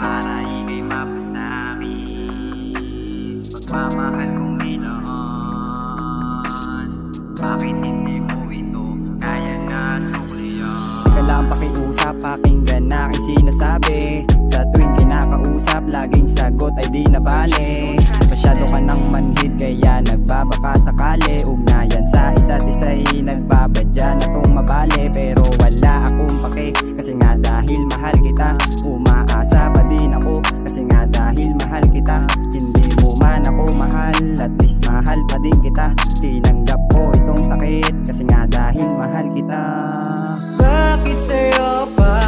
Para ikay mapasakin Pagmamahal kong nilaan Bakit hindi mo ito kaya na sukliyan Kailangan pakiusap, pakinggan na aking sinasabi. Sa tuwing kinakausap, laging sagot ay di na bale Masyado ka nang manhid, kaya nagbabaka sakali. Ugnayan sa isa't isa'y nagbabadya na tong mabali. Pero wala akong pake, kasi nga dahil mahal kita kita. Tinanggap ko itong sakit, kasi nga dahil mahal kita. Bakit sa'yo pa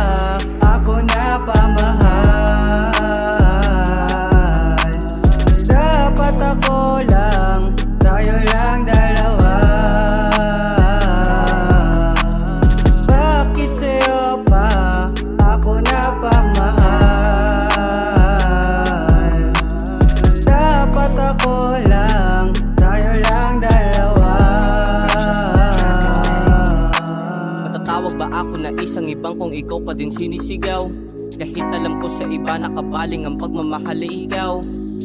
ibang kung ikaw pa din sinisigaw? Kahit alam ko sa iba nakabaling ang pagmamahal ay ikaw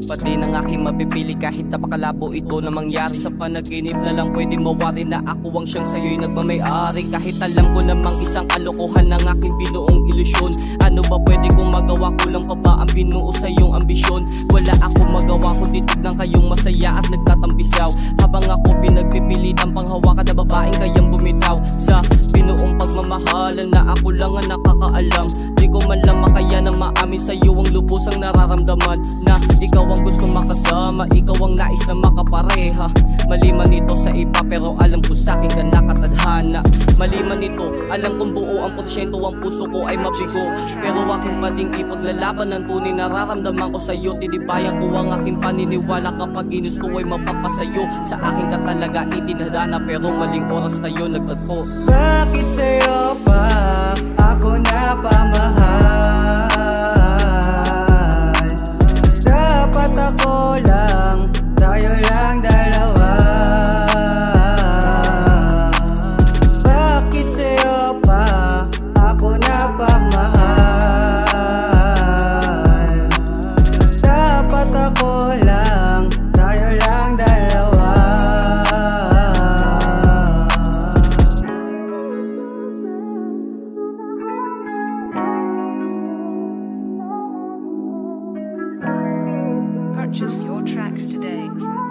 Pati ng aking mapipili kahit napakalabo ito na mangyari sa panaginip na lang pwede mawari na ako ang siyang sa'yo'y nagmamayari. Kahit alam ko namang isang kalokohan ng aking binuong ilusyon. Ano ba pwede kong magawa? Kulang pa ba ang binuo sa iyong ambisyon? Wala akong magawa kundi tignan kayong masaya at nagtatampisaw. Habang ako pinagpipilitan panghawakan na babaeng kayang bumitaw Sa binuong pagmamahalan na ako lang ang nakakaalam. Di ko man lang makaya na maamin sa iyo ang nararamdaman Na ikaw ang gusto makasama, ikaw ang nais na makapareha. Mali man ito sa iba pero alam ko sa akin ka nakatadhana. Mali man ito, alam kong buo ang porsyento ang puso ko ay mabigo. Pero aking pa ding ipaglalaban ng tunay nararamdaman ko sa iyo Titibayan ko ang aking paniniwala kapag ginusto ay mapapasayo. Sa akin ka talaga itinadana pero maling oras tayo nagtagpo Bakit sa'yo today.